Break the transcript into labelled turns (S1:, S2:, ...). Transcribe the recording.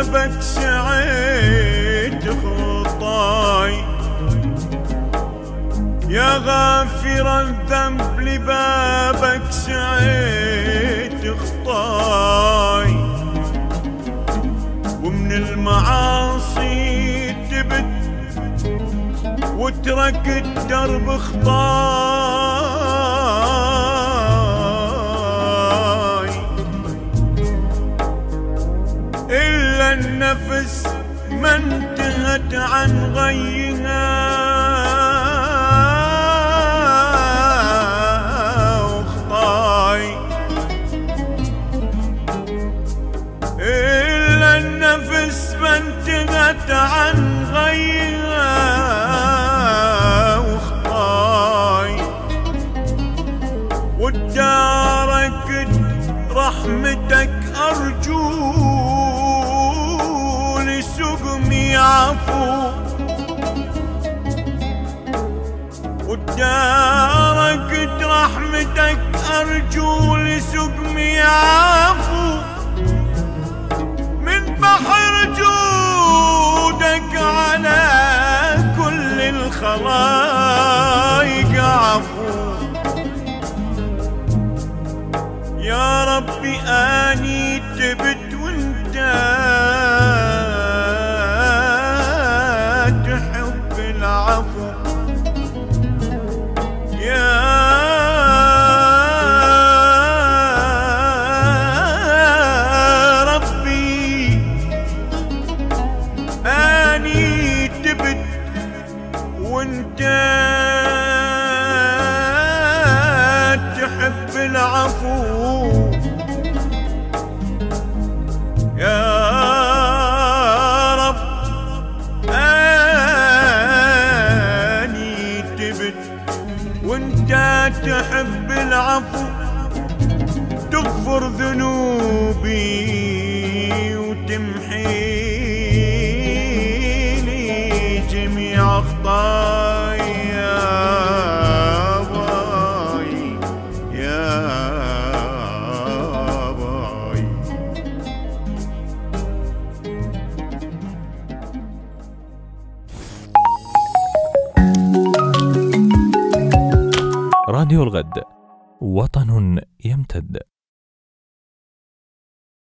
S1: بابك سعيت خطاي. يا غافر الذنب لبابك سعيت خطاي. ومن المعاصي تبت وتركت درب خطاي. النفس ما انتهت عن غيها. وخطاي إلا النفس ما انتهت عن غيها. وخطاي ودارك رحمتك أرجو ودارك رحمتك أرجو لسقمي عفو من بحر جودك على كل الخلائق عفو. يا ربي اني تبت وانت وانت تحب العفو. يا رب آني تبت وانت تحب العفو. تغفر ذنوبي
S2: راديو الغد وطن يمتد.